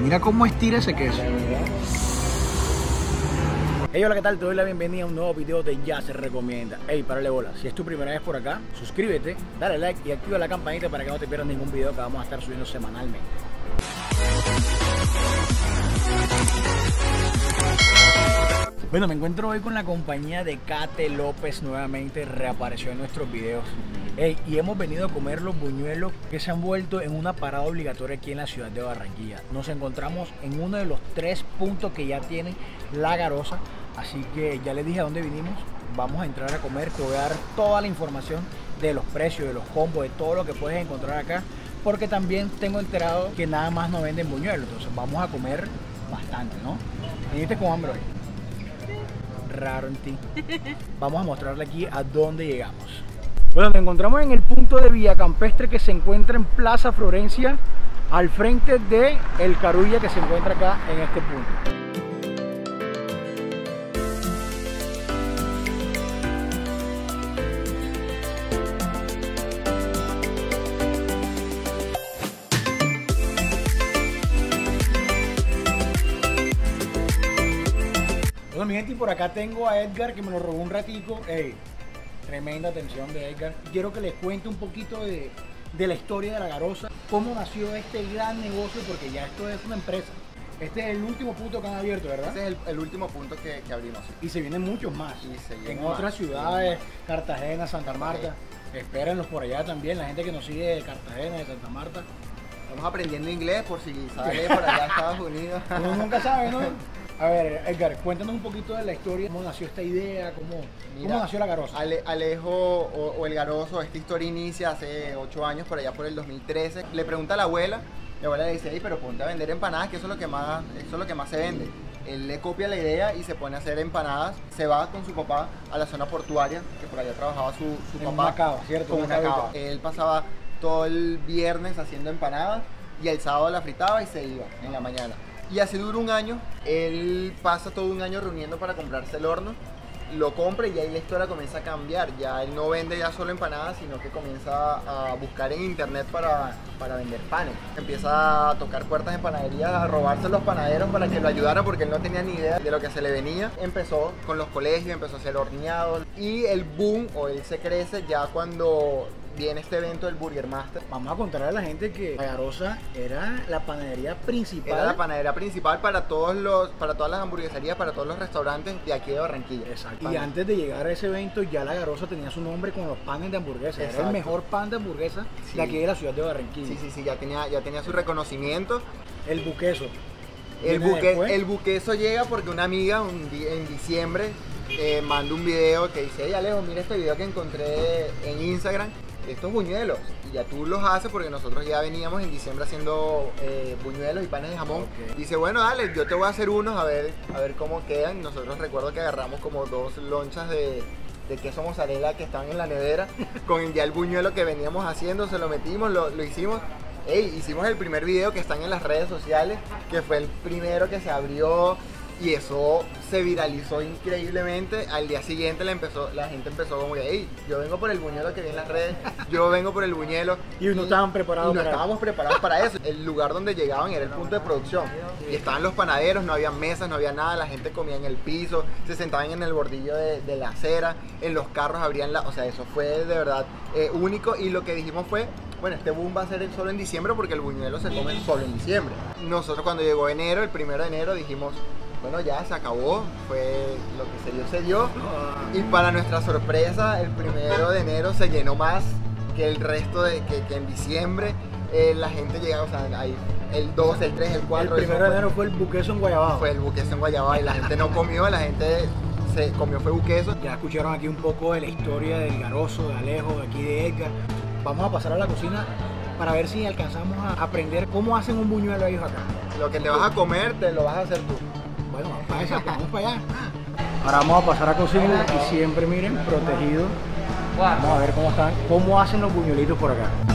Mira cómo estira ese queso. Hey, hola, ¿qué tal? Te doy la bienvenida a un nuevo video de Ya se recomienda. Hey, párale bola. Si es tu primera vez por acá, suscríbete, dale like y activa la campanita para que no te pierdas ningún video que vamos a estar subiendo semanalmente. Bueno, me encuentro hoy con la compañía de Kate López nuevamente, reapareció en nuestros videos. Y hemos venido a comer los buñuelos que se han vuelto en una parada obligatoria aquí en la ciudad de Barranquilla. Nos encontramos en uno de los tres puntos que ya tiene la garosa, así que ya les dije a dónde vinimos. Vamos a entrar a comer, te voy a dar toda la información de los precios, de los combos, de todo lo que puedes encontrar acá, porque también tengo enterado que nada más no venden buñuelos, entonces vamos a comer bastante, ¿no? Viniste con hambre hoy raro en ti. Vamos a mostrarle aquí a dónde llegamos. Bueno, nos encontramos en el punto de Villa Campestre que se encuentra en Plaza Florencia, al frente de El Carulla que se encuentra acá en este punto. Mi gente, y por acá tengo a Edgar que me lo robó un ratico. Ey, tremenda atención de Edgar. Quiero que les cuente un poquito de, de la historia de la Garosa, cómo nació este gran negocio, porque ya esto es una empresa. Este es el último punto que han abierto, ¿verdad? Este es el, el último punto que, que abrimos. Y se vienen muchos más. Y se en otras ciudades, Cartagena, Santa Marta. Espérenlos por allá también, la gente que nos sigue de Cartagena, de Santa Marta. Estamos aprendiendo inglés por si sale por allá a Estados Unidos. Uno nunca sabe, ¿no? A ver, Edgar, cuéntanos un poquito de la historia, cómo nació esta idea, cómo, Mira, cómo nació la Garosa. Ale- Alejo o, o el Garoso, esta historia inicia hace 8 años, por allá por el 2013. Le pregunta a la abuela, la abuela le dice, "Ey, pero ponte a vender empanadas, que eso es lo que más, eso es lo que más se vende. Él le copia la idea y se pone a hacer empanadas. Se va con su papá a la zona portuaria, que por allá trabajaba su, su En papá. ¿cierto? Con cava. Él pasaba todo el viernes haciendo empanadas y el sábado la fritaba y se iba en la mañana. Y así dura un año. Él pasa todo un año reuniendo para comprarse el horno. Lo compra y ahí la historia comienza a cambiar. Ya él no vende ya solo empanadas, sino que comienza a buscar en internet para, para vender panes. Empieza a tocar puertas en panaderías, a robarse los panaderos para que lo ayudaran porque él no tenía ni idea de lo que se le venía. Empezó con los colegios, empezó a hacer horneados y el boom o él se crece ya cuando viene este evento del Burger Master. Vamos a contarle a la gente que la Garosa era la panadería principal. Era la panadería principal para todos los, para todas las hamburgueserías, para todos los restaurantes de aquí de Barranquilla. Exacto. Y antes de llegar a ese evento, ya la Garosa tenía su nombre con los panes de hamburguesa. Era el Exacto. mejor pan de hamburguesa Sí. de aquí de la ciudad de Barranquilla. Sí, sí, sí, ya tenía, ya tenía su reconocimiento. El buqueso. El, buque, el buqueso llega porque una amiga un en diciembre eh, manda un video que dice, hey Alejo, mira este video que encontré en Instagram, estos buñuelos. Y ya tú los haces porque nosotros ya veníamos en diciembre haciendo eh, buñuelos y panes de jamón. Ok. Dice, bueno, dale, yo te voy a hacer unos a ver, a ver cómo quedan. Nosotros recuerdo que agarramos como dos lonchas de, de queso mozzarella que estaban en la nevera con ya el buñuelo que veníamos haciendo, se lo metimos, lo, lo hicimos. Ey, hicimos el primer video que están en las redes sociales, que fue el primero que se abrió y eso se viralizó increíblemente. Al día siguiente la, empezó, la gente empezó como que, hey, yo vengo por el buñuelo que vi en las redes, yo vengo por el buñuelo. Y no estaban preparados y no para eso. estábamos preparados para eso. El lugar donde llegaban era el punto de producción. Y estaban los panaderos, no había mesas, no había nada, la gente comía en el piso, se sentaban en el bordillo de, de la acera, en los carros abrían la... O sea, eso fue de verdad eh, único y lo que dijimos fue, bueno, este boom va a ser solo en diciembre porque el buñuelo se come solo en diciembre. Nosotros cuando llegó enero, el primero de enero, dijimos, bueno, ya se acabó, fue lo que se dio, se dio. Y para nuestra sorpresa, el primero de enero se llenó más que el resto de que, que en diciembre. Eh, la gente llegaba, o sea, ahí, el 2, el 3, el 4. el primero de enero fue el buqueso en Guayabao. fue el buqueso en Guayabá y la gente no comió, la gente se comió fue buqueso. Ya escucharon aquí un poco de la historia del Garoso, de Alejo, de aquí de Edgar. Vamos a pasar a la cocina para ver si alcanzamos a aprender cómo hacen un buñuelo ellos acá. Lo que te vas a comer, te lo vas a hacer tú. Bueno, vamos para esa, vamos para allá. Ahora vamos a pasar a cocina y siempre miren, protegido. Vamos a ver cómo están, cómo hacen los buñuelitos por acá.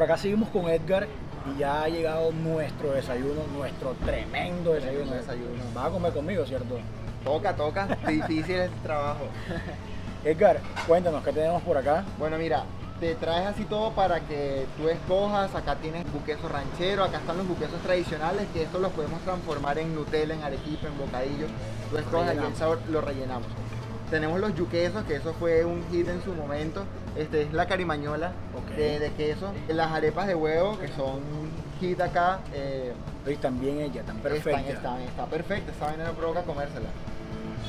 Por acá seguimos con Edgar y ya ha llegado nuestro desayuno, nuestro tremendo desayuno. desayuno. Vas a comer conmigo, ¿cierto? Toca, toca. Difícil el trabajo. Edgar, cuéntanos, ¿qué tenemos por acá? Bueno, mira, te traes así todo para que tú escojas. Acá tienes buqueso ranchero, acá están los buquesos tradicionales, que estos los podemos transformar en Nutella, en arequipa, en bocadillo. Tú escoges el sabor, lo rellenamos. Tenemos los yuquesos, que eso fue un hit en su momento. Este es la carimañola Ok. de, de queso. Las arepas de huevo, que son hit acá. eh, Y también ella, tan perfecta. Están, están, está perfecta, esa vaina no provoca comérsela.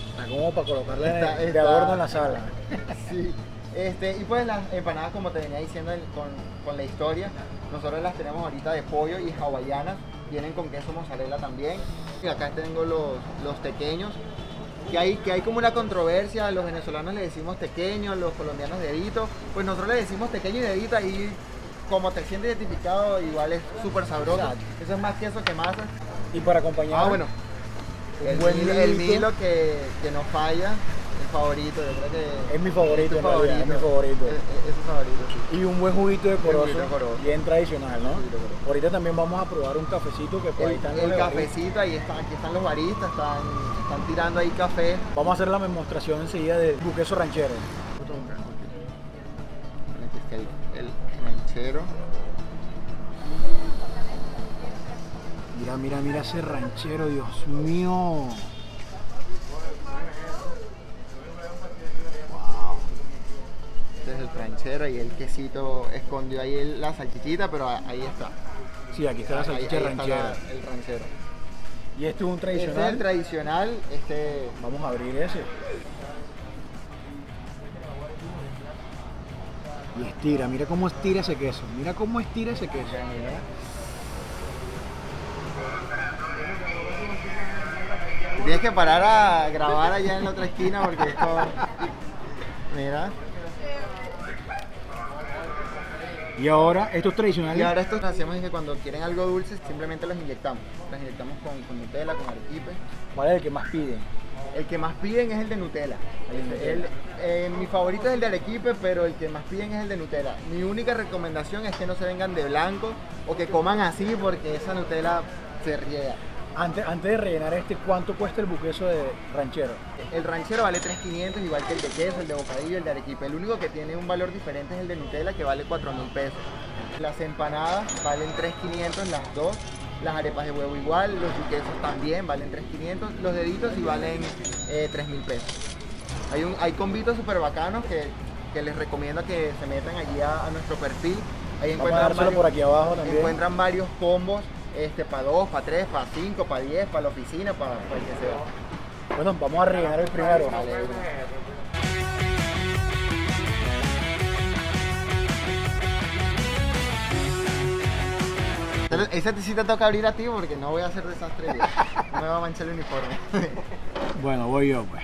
Está como para colocarla Está- de está- adorno en la sala. Sí. Este, y pues las empanadas, como te venía diciendo en- con, con la historia, nosotros las tenemos ahorita de pollo y hawaianas, vienen con queso mozzarella también. Y acá tengo los, los tequeños, que hay, que hay como una controversia, los venezolanos le decimos tequeños, los colombianos dedito, pues nosotros le decimos tequeño y dedito y como te sientes identificado, igual es súper sabroso. Exacto. Eso es más queso que masa. Y para acompañar. Ah, bueno, el, buen Milo, el. Milo que, que no falla, el favorito, yo creo que... Es mi favorito, realidad, es mi favorito. Es, es- es su favorito, sí. Y un buen juguito de corozo, juguito bien tradicional, ¿no? Juguito. Ahorita también vamos a probar un cafecito que por ahí están el cafecito, ahí están, aquí están los baristas, están, están tirando ahí café. Vamos a hacer la demostración enseguida del buqueso ranchero. Aquí está el, el ranchero. Mira, mira, mira ese ranchero, Dios mío. Este es el ranchero y el quesito escondió ahí el- la salchichita, pero ahí está. Sí, aquí está la salchicha ahí está ranchera. la- el ranchero. Y este es un Este es el tradicional. tradicional, este Vamos a abrir ese. Y estira, mira cómo estira ese queso. Mira cómo estira ese queso. Tienes que parar a grabar allá en la otra esquina porque esto. Mira. Y ahora, estos tradicionales. Y ahora esto lo hacemos es que cuando quieren algo dulce simplemente los inyectamos. Los inyectamos con, con Nutella, con arequipe. ¿Cuál es el que más piden? El que más piden es el de Nutella. El. El- eh, mi favorito es el de arequipe, pero el que más piden es el de Nutella. Mi única recomendación es que no se vengan de blanco o que coman así porque esa Nutella se riega. Antes, antes de rellenar este, ¿cuánto cuesta el buqueso de ranchero? El ranchero vale 3.500, igual que el de queso, el de bocadillo, el de arequipe. El único que tiene un valor diferente es el de Nutella, que vale 4.000 pesos. Las empanadas valen 3.500 las dos. Las arepas de huevo igual, los quesos también valen 3.500. Los deditos sí valen eh, 3.000 pesos. Hay, un, hay combitos súper bacanos que, que les recomiendo que se metan allí a, a nuestro perfil. Ahí encuentran varios- por aquí abajo también. encuentran varios combos este, para 2, para 3, para 5, para 10, para la oficina, para, para el que sea. Bueno, vamos a rellenar el primero. Vale, Esa sí te toca abrir a ti porque no voy a hacer desastre. No me va a manchar el uniforme. Bueno, voy yo pues.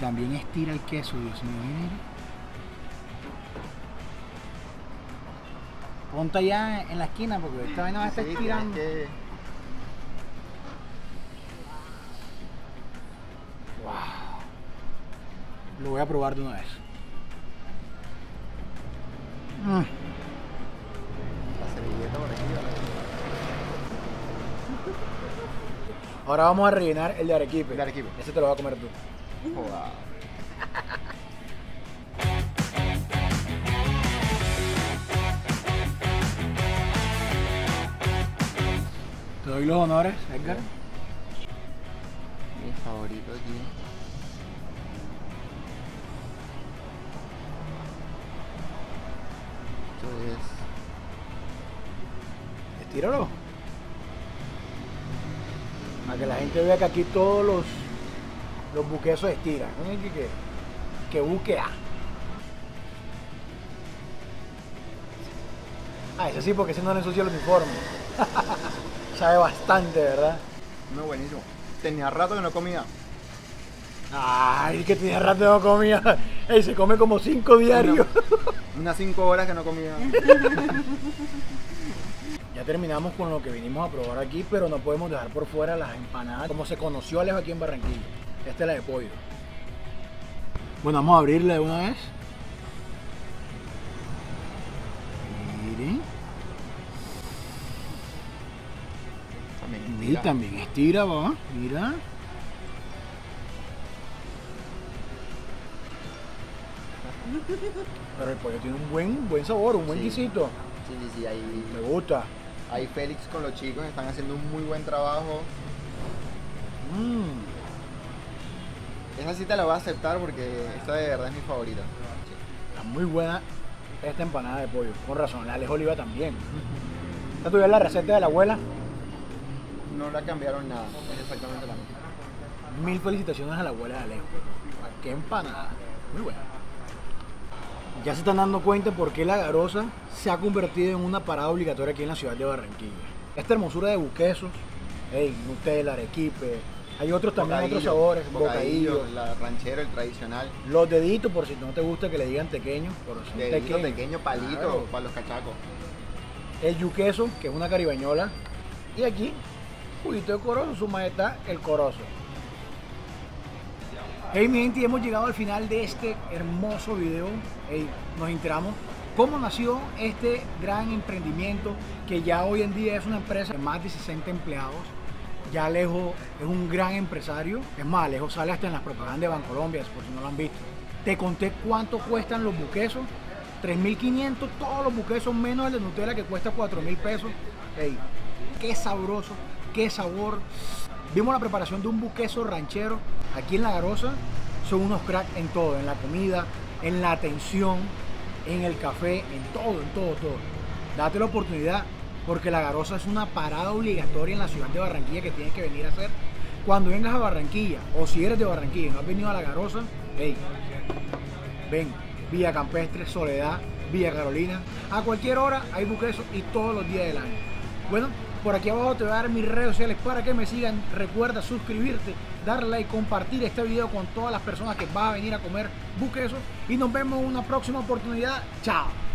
También estira el queso, Dios mío. Mira. Ponte allá en la esquina porque esta vaina va a estar Sí, estirando. que- Lo voy a probar de una vez. Mm. La servilleta por aquí. ¿vale? Ahora vamos a rellenar el de arequipe. El de arequipe. Ese te lo vas a comer tú. Joda. Te doy los honores, Edgar. Mi favorito aquí. Esto es. Estíralo. Para que la gente vea que aquí todos los, los buquesos estiran. ¿no? Que, que, que buquea. Ah, ese sí, porque ese no le ensucia el uniforme. Sabe bastante, ¿verdad? No, buenísimo. Tenía rato que no comía. Ay, que tiene rato no comía. Se come como cinco diarios. Unas 5 horas que no comía. Ya terminamos con lo que vinimos a probar aquí, pero no podemos dejar por fuera las empanadas, como se conoció Alejo aquí en Barranquilla. Esta es la de pollo. Bueno, vamos a abrirla de una vez. Miren. También Y tira. también estira, va. Mira. Pero el pollo tiene un buen, buen sabor, un buen Sí. guisito. Sí, sí, sí, ahí, Me gusta. ahí Félix con los chicos están haciendo un muy buen trabajo. Mm. Esa sí te la voy a aceptar porque esta de verdad es mi favorita. Está muy buena esta empanada de pollo. Con razón, la Alejo Oliva también. ¿Esta tuya es la receta de la abuela? No la cambiaron nada, es exactamente la misma. Mil felicitaciones a la abuela de Alejo. Qué empanada. Muy buena. Ya se están dando cuenta por qué la garosa se ha convertido en una parada obligatoria aquí en la ciudad de Barranquilla. Esta hermosura de buquesos, hey, Nutella, arequipe, hay otros también, otros Bocadillo, sabores, bocadillo, bocadillo, la ranchero, el tradicional. los deditos, por si no te gusta que le digan pequeños, pero son Dedito pequeños. pequeño, palito Claro. para los cachacos. el yuqueso, que es una caribañola, y aquí, juguito de corozo, su majestad, el corozo. Hey mi gente, hemos llegado al final de este hermoso video. Hey, nos enteramos cómo nació este gran emprendimiento que ya hoy en día es una empresa de más de 60 empleados. Ya Alejo es un gran empresario. Es más, Alejo sale hasta en las propagandas de Bancolombia, por si no lo han visto. Te conté cuánto cuestan los buquesos. 3.500, todos los buquesos menos el de Nutella que cuesta 4.000 pesos. Ey, qué sabroso, qué sabor. Vimos la preparación de un buqueso ranchero aquí en La Garosa. Son unos cracks en todo, en la comida, en la atención, en el café, en todo, en todo, todo. Date la oportunidad porque La Garosa es una parada obligatoria en la ciudad de Barranquilla que tienes que venir a hacer. Cuando vengas a Barranquilla o si eres de Barranquilla y no has venido a La Garosa, hey, ven, Villa Campestre, Soledad, Villa Carolina. A cualquier hora hay buquesos y todos los días del año. Bueno, por aquí abajo te voy a dar mis redes sociales para que me sigan. Recuerda suscribirte, darle like, compartir este video con todas las personas que van a venir a comer buquesos. Y nos vemos en una próxima oportunidad. Chao.